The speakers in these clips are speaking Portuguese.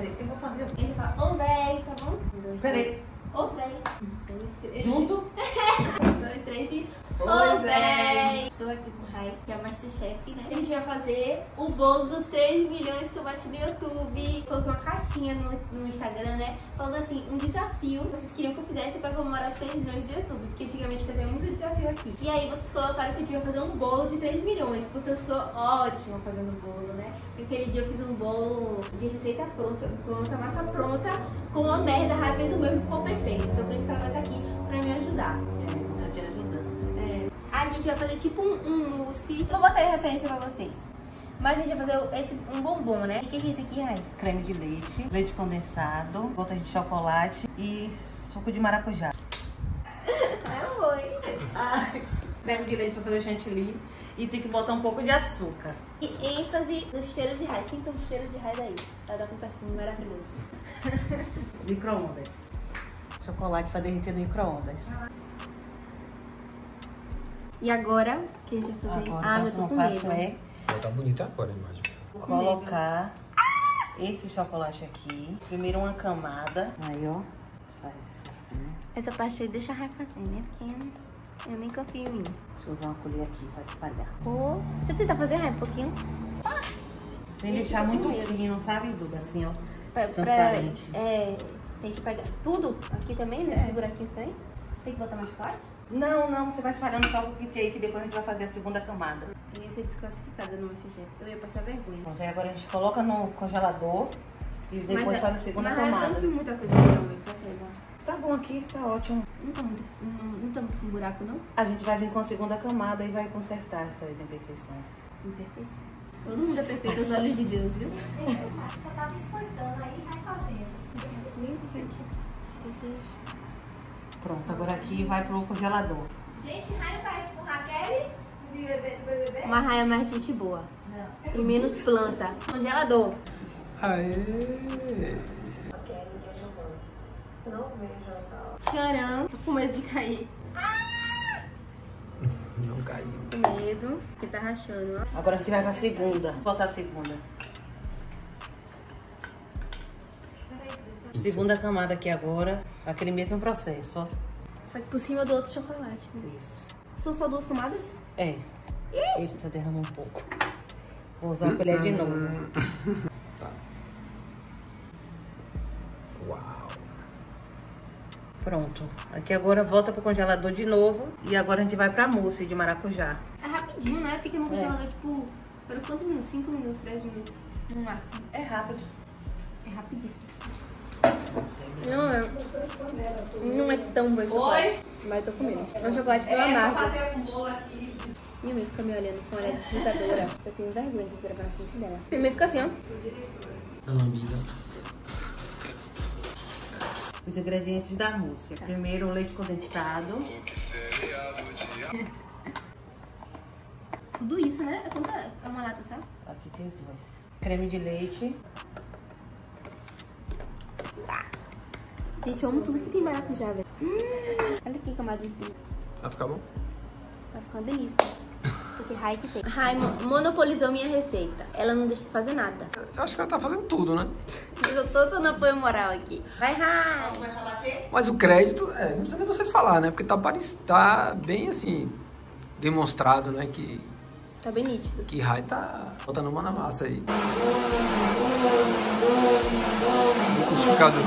Peraí, eu vou fazer. A gente fala, ô véi, tá bom? Um, dois, Peraí. Ô véi. Um, dois, três. Junto? Um, dois, três e. Ô véi. Estou aqui Rai, que é o Masterchef, né? A gente vai fazer o bolo dos 6 milhões que eu bati no YouTube. Coloquei uma caixinha no, no Instagram, né? Falando assim, um desafio. Vocês queriam que eu fizesse pra comemorar os 6 milhões do YouTube. Porque antigamente fazia muito desafio aqui. E aí vocês colocaram que eu devia fazer um bolo de 3 milhões. Porque eu sou ótima fazendo bolo, né? Aquele dia eu fiz um bolo de receita pronta, pronta massa pronta, com uma merda. A Rai fez o mesmo e ficou perfeito. Então por isso que ela vai estar aqui pra me ajudar. A gente vai fazer tipo um, um mousse. Eu vou botar aí a referência pra vocês. Mas a gente vai fazer esse, um bombom, né? O que, que é isso aqui, Rai? Creme de leite, leite condensado, gotas de chocolate e suco de maracujá. É oi. Ai, creme de leite pra fazer chantilly e tem que botar um pouco de açúcar. E ênfase no cheiro de Rai. Sinta o cheiro de Rai daí. Ela tá com um perfume maravilhoso. Micro-ondas. Chocolate pra derreter no micro-ondas. E agora, o que a gente vai fazer? Agora ah, o eu tô próximo com passo medo. é Vai tá bonita agora a imagem. colocar esse chocolate aqui. Primeiro uma camada. Aí, ó. Faz isso assim. Essa parte aí deixa a Rai fazer, né? Porque eu nem confio em mim. Deixa eu usar uma colher aqui pra espalhar. Pô, deixa eu tentar fazer Rai um pouquinho. Sem Gente, deixar muito fino, sabe, Duda? Assim, ó. Pra, pra- Transparente. é, tem que pegar tudo aqui também, nesses buraquinhos também? Tem que botar mais chocolate? Não, não, você vai espalhando só o que tem, que depois a gente vai fazer a segunda camada. Eu ia ser desclassificada no Masterchef. Eu ia passar vergonha. Pronto, aí agora a gente coloca no congelador e depois Mas, faz a segunda mas eu camada. não muita coisa não, velho. Faça aí, vai. Tá bom aqui, tá ótimo. Não tá muito, não, não tá muito com buraco, não? A gente vai vir com a segunda camada e vai consertar essas imperfeições. Imperfeições. Todo mundo é perfeito aos olhos de Deus, viu? Só tava escortando aí vai fazendo. Bem perfeito. Pronto, agora aqui vai pro congelador. Gente, Raio parece com Raquel do BBB. Do BBB. Uma raia mais gente boa. Não. E menos planta. Congelador. Aê! A. Não vejo essa. Tcharam. Tô com medo de cair. Não caiu. Com medo. Porque tá rachando, ó. Agora a gente vai pra segunda. Vou botar a segunda. Segunda camada aqui agora. Aquele mesmo processo, ó. Só que por cima do outro chocolate. né? Isso. São só duas camadas? É. Eita, derrama um pouco. Vou usar a colher de novo. Tá. Uau! Pronto. Aqui agora volta pro congelador de novo. E agora a gente vai pra mousse de maracujá. É rapidinho, né? Fica no congelador, tipo, por quantos minutos? 5 minutos, 10 minutos, no máximo. É rápido. É rapidíssimo. Não é, não é tão bom esse chocolate. Oi? Mas tô comendo. É um chocolate meio amargo. bolo aqui. Minha mãe fica me olhando com olhar de frutadora. Eu tenho vergonha de gravar na frente dela. Minha mãe fica assim, ó. A lambida. Os ingredientes da mousse. Primeiro o leite condensado. Tudo isso, né? É quanta é uma lata só? Aqui tem duas. Creme de leite. Gente, eu amo tudo que tem maracujá, velho. Hum, olha que camada de tudo. Vai ficar bom? Vai ficar uma delícia. Porque Rai que fez. Rai mo- monopolizou minha receita. Ela não deixa de fazer nada. Eu acho que ela tá fazendo tudo, né? Mas eu tô dando apoio moral aqui. Vai, Rai! Mas o crédito, é, não precisa nem você falar, né? Porque tá, parec- tá bem assim, demonstrado, né? Que, Tá bem nítido. que Rai tá botando mão na massa aí. Liquidificador.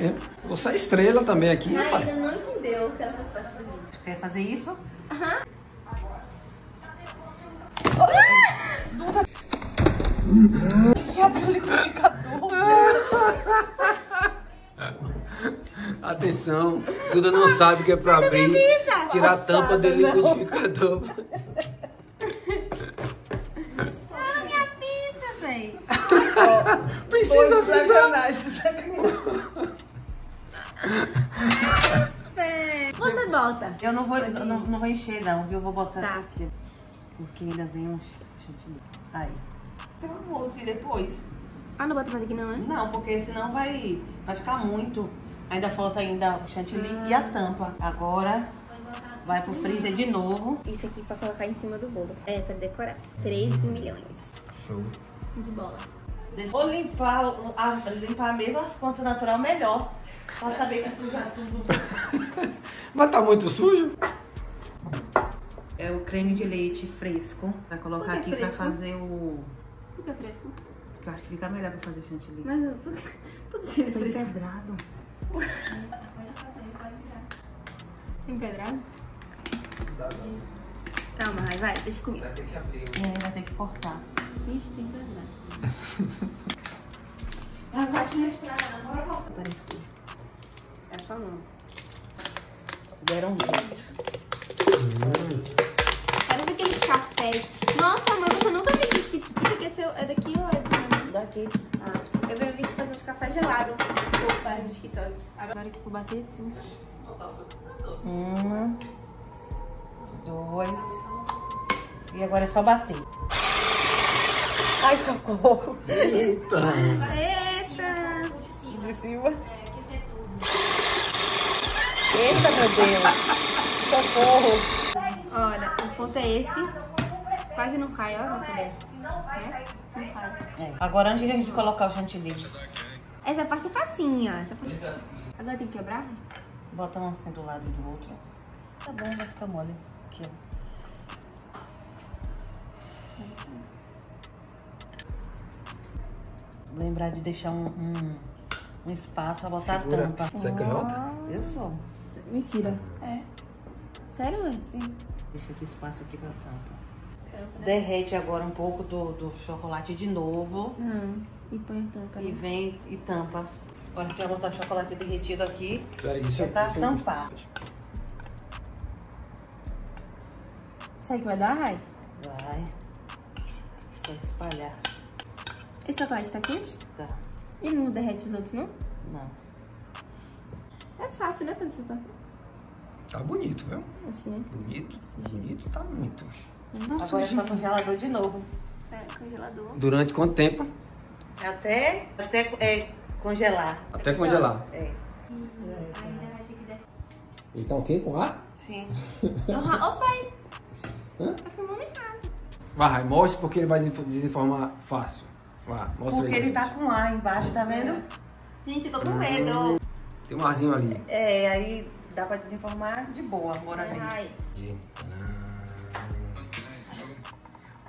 Mesmo. Você é estrela também aqui, pai. ainda não entendeu que ela faz parte do vídeo. Quer fazer isso? Aham. Quer abrir o liquidificador? Atenção, Duda não sabe o que é pra abrir, tirar a tampa do liquidificador. Ah, minha pizza, véi. Você volta. Eu não vou, eu não, não vou encher não, viu? Eu vou botar Tá. aqui. Porque ainda vem um chantilly. Aí. Você vai mousse depois? Ah, não bota mais aqui não, é? Não, porque senão vai, vai ficar muito. Ainda falta ainda o chantilly e a tampa. Agora, Vai pro freezer de novo. Isso aqui pra colocar em cima do bolo. É, pra decorar. 13 milhões Show. de bola. Deixa- Vou limpar, a, limpar mesmo as pontas natural melhor. Pra saber que sujar tudo. Mas tá muito sujo? É o creme de leite fresco. Vai colocar Por que aqui pra fresco? fazer o. Fica fresco. Que eu acho que fica melhor pra fazer chantilly. Mas eu- por que, por que Tá fresco? empedrado. Empedrado? Calma, Rai, vai, deixa comigo. Vai ter que abrir. É, vai ter que cortar. Ixi, tem empedrado. Ah, vai te mostrar, bora voltar. Apareceu. É só não. Deram um jeito. Parece aqueles cafés. Nossa, mas você nunca me disse que isso aqui é, seu, é daqui ou é do... Daqui. Ah, eu venho aqui fazer uns café gelado. Opa, esquitoso. Agora que vou bater, sim. Uma. Dois. E agora é só bater. Ai, socorro. Eita! Eita! De cima. Eita, meu Deus. Socorro. Olha, o ponto é esse. Quase não cai, ó, não cai. Né? Não cai. É. Agora, antes de a gente colocar o chantilly, Essa parte é facinha, ó. Essa parte... Agora tem que quebrar? bota um assim do lado e do outro. Tá bom, vai ficar mole. Aqui, ó. Lembrar de deixar um, um, um espaço pra botar Segura. a tampa. Você é canhota? Eu sou. Mentira. É. Sério, ué? Sim. Deixa esse espaço aqui pra tampa. Derrete agora um pouco do, do chocolate de novo. Não. E põe a tampa. E né? vem e tampa. Agora a gente vai botar o chocolate derretido aqui. Peraí, deixa É pra eu- tampar. O que vai dar, Rai? Vai. Só espalhar. Esse chocolate tá quente? Tá. E não derrete os outros, não? Não. É fácil, né, fazer torta? Tá bonito, viu? Assim, né? Bonito. Bonito tá muito. Agora é só congelador de novo. É, congelador. Durante quanto tempo? Até, até é, congelar. Até congelar. É. Ele tá ok com ar? Sim. Ô, pai. Hã? Tá filmando errado. Vai, mostra porque ele vai desinformar fácil. Mostra Porque aí. ele tá com ar embaixo, tá vendo? Gente, eu tô com medo. Tem um arzinho ali. É, aí dá pra desinformar de boa. Bora ver. Ai.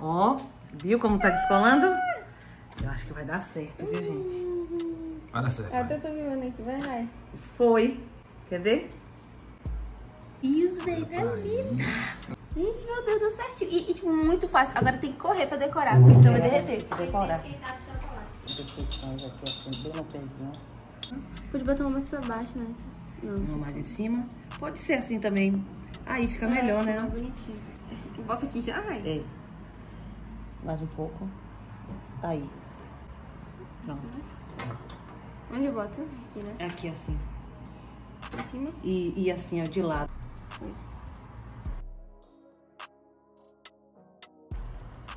Ó, viu como tá descolando? Eu acho que vai dar certo, viu, gente? Vai dar certo. Até tô filmando aqui, vai, vai. Foi. Quer ver? Isso, velho, tá lindo. Gente, meu Deus, deu certinho. E, e, tipo, muito fácil. Agora tem que correr pra decorar, porque senão vai derreter. Tem que decorar. Descrições aqui, assim, bem no pezinho. Pode botar uma mais pra baixo, né? Não. Uma mais em cima. Pode ser assim também. Aí fica melhor, É, né? bonitinho. Bota aqui já, ai. É. Mais um pouco. Aí. Pronto. Onde eu boto? Aqui, né? Aqui assim. Em cima. E, e assim, ó, de lado.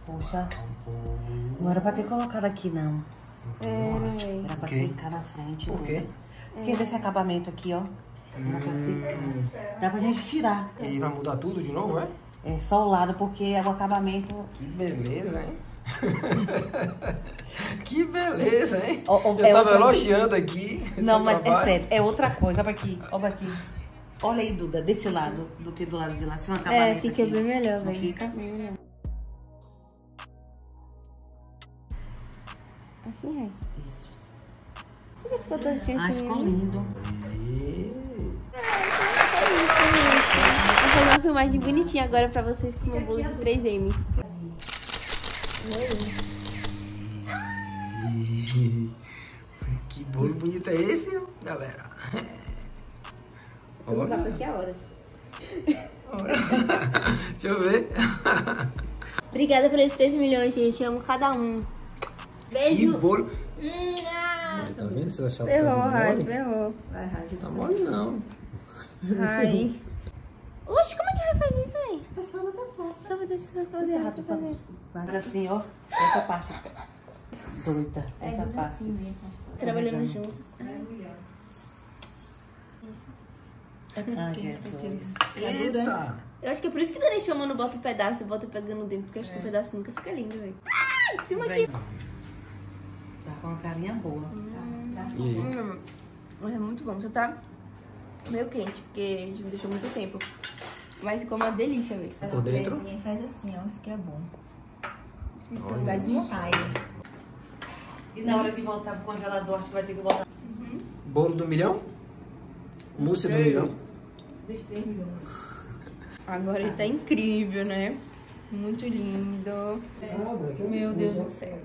Poxa, não era pra ter colocado aqui, não. É, Era pra Ok. secar na frente. Por quê? Porque desse acabamento aqui, ó. Era pra secar. Dá pra gente tirar. E aí vai mudar tudo de novo, é? É só o lado, porque o acabamento. Que beleza, hein? que beleza, hein? Ó, ó, Eu é tava elogiando aqui. Não, mas é trabalho. sério, é outra coisa. Olha aqui, olha aqui. Olha aí, Duda, desse lado do que do lado de lá. Se um acabamento É, fica aqui. bem melhor, velho. fica? Bem melhor. Assim, é. Isso. Por que ficou tostinho assim? ficou hein? lindo. E- Vou fazer uma filmagem bonitinha agora pra vocês com meu bolo de 3M. Que bolo bonito é esse, galera? Vou Olha. por aqui a horas. Deixa eu ver. Obrigada por esses 3 milhões, gente. Amo cada um. Que Beijo. bolo. Hum, Aí, tá vendo? Você achava que tava Rai, mole? ferrou. Vai, Rai, Tá mole não. Ai. Oxe, como é que vai fazer isso aí? É só botar fácil. Só botar isso pra fazer, deixa eu fazer. Mas assim, ó, essa parte. Doida. Essa parte. Trabalhando juntos. Isso. Ai, Jesus. Eita! Eu acho que é por isso que Dani chama não bota um pedaço e bota pegando dentro, porque eu acho que o pedaço nunca fica lindo, velho. Ai, filma aqui. Tá com uma carinha boa. E aí? Hum, mas é muito bom. Só tá meio quente, porque a gente não deixou muito tempo. Mas ficou uma delícia, velho. Por dentro? Faz assim, ó. Isso que é bom. Olha. Vai desmontar ele. E na hora de voltar pro congelador, acho que vai ter que voltar. Bolo do milhão? Mousse do milhão? Dos 3 milhões. Agora ele tá incrível, né? Muito lindo. Meu Deus do céu.